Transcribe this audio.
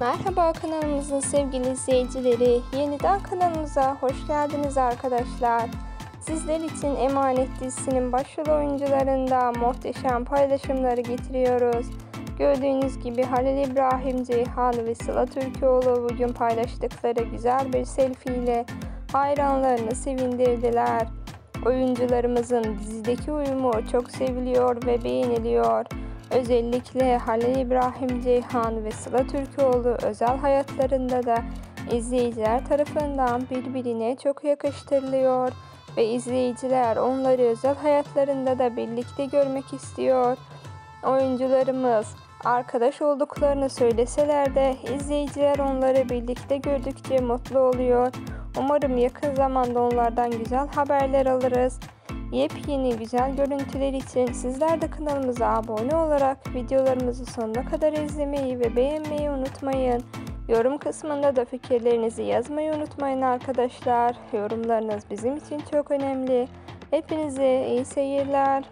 Merhaba kanalımızın sevgili izleyicileri. Yeniden kanalımıza hoş geldiniz arkadaşlar. Sizler için Emanet dizisinin başrol oyuncularında muhteşem paylaşımları getiriyoruz. Gördüğünüz gibi Halil İbrahim Ceyhan ve Sıla Türkoğlu bugün paylaştıkları güzel bir selfie ile hayranlarını sevindirdiler. Oyuncularımızın dizideki uyumu çok seviliyor ve beğeniliyor. Özellikle Halil İbrahim Ceyhan ve Sıla Türkoğlu özel hayatlarında da izleyiciler tarafından birbirine çok yakıştırılıyor ve izleyiciler onları özel hayatlarında da birlikte görmek istiyor. Oyuncularımız arkadaş olduklarını söyleseler de izleyiciler onları birlikte gördükçe mutlu oluyor. Umarım yakın zamanda onlardan güzel haberler alırız. Yepyeni güzel görüntüler için sizler de kanalımıza abone olarak videolarımızı sonuna kadar izlemeyi ve beğenmeyi unutmayın. Yorum kısmında da fikirlerinizi yazmayı unutmayın arkadaşlar. Yorumlarınız bizim için çok önemli. Hepinize iyi seyirler.